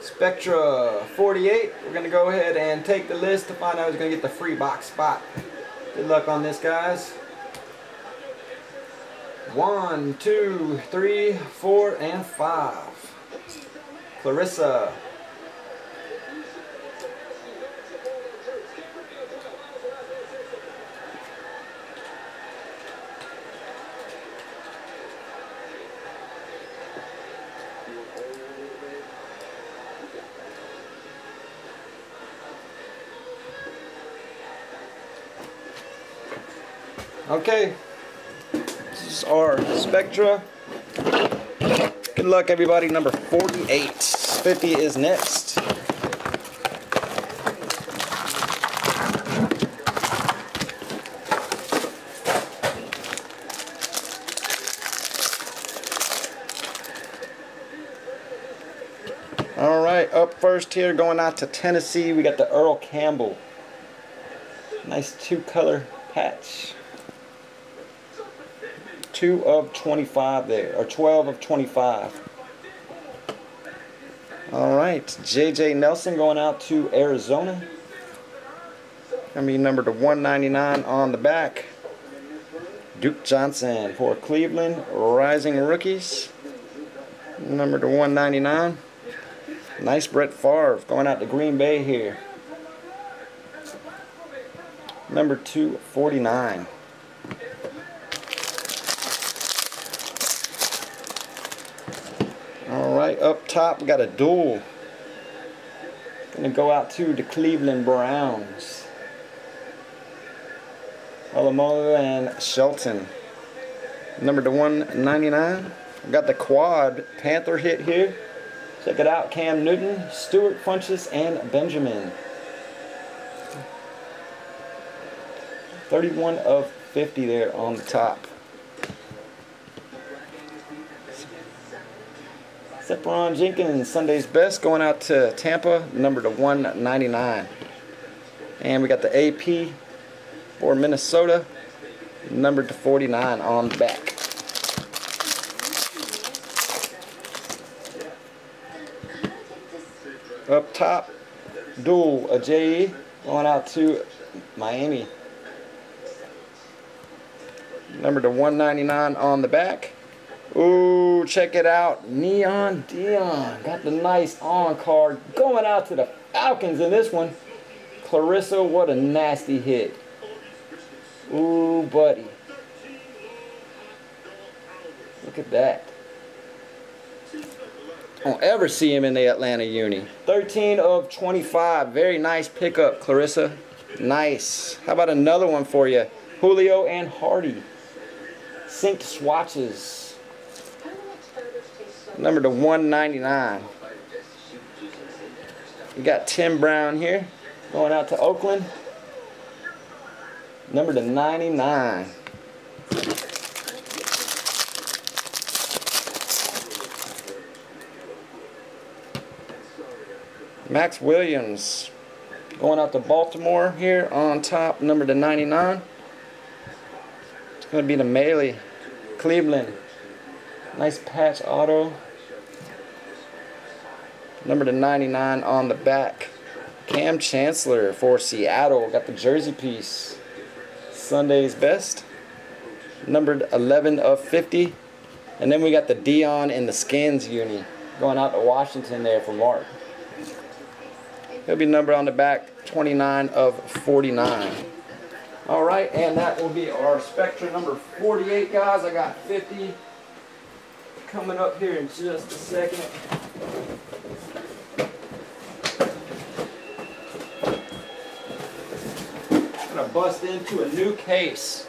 Spectra 48. We're going to go ahead and take the list to find out who's going to get the free box spot. Good luck on this, guys. One, two, three, four, and five. Clarissa. Okay, this is our Spectra. Good luck everybody, number 48. 50 is next. All right, up first here, going out to Tennessee, we got the Earl Campbell. Nice two color patch. 2 of 25 there, or 12 of 25. All right, J.J. Nelson going out to Arizona. Gonna be number to 199 on the back. Duke Johnson for Cleveland, Rising Rookies. Number to 199. Nice Brett Favre going out to Green Bay here. Number 249. Up top we got a duel. Gonna go out to the Cleveland Browns. Oluokun and Shelton. Number to 199. We got the quad Panther hit here. Check it out, Cam Newton, Stewart Funchess, and Benjamin. 31 of 50 there on the top. Seferian-Jenkins, Sunday's Best, going out to Tampa, number to 199. And we got the AP for Minnesota, number to 49 on the back. Up top, dual, Ajayi, going out to Miami. Number to 199 on the back. Ooh, check it out. Neon Deion Got the nice on card going out to the Falcons in this one. Clarissa, what a nasty hit. Ooh, buddy. Look at that. Don't ever see him in the Atlanta Uni. 13 of 25. Very nice pickup, Clarissa. Nice. How about another one for you? Julio and Hardy. Synced swatches number to 199. We got Tim Brown here going out to Oakland. Number to 99. Maxx Williams going out to Baltimore here on top, number to 99. It's going to be the Mayle, Cleveland. Nice patch auto. Number to 99 on the back. Kam Chancellor for Seattle. Got the jersey piece. Sunday's best. Numbered 11 of 50. And then we got the Deion in the skins uni. Going out to Washington there for Mark. He'll be numbered on the back 29 of 49. Alright, and that will be our Spectra number 48, guys. I got 50 coming up here in just a second. I'm gonna bust into a new case.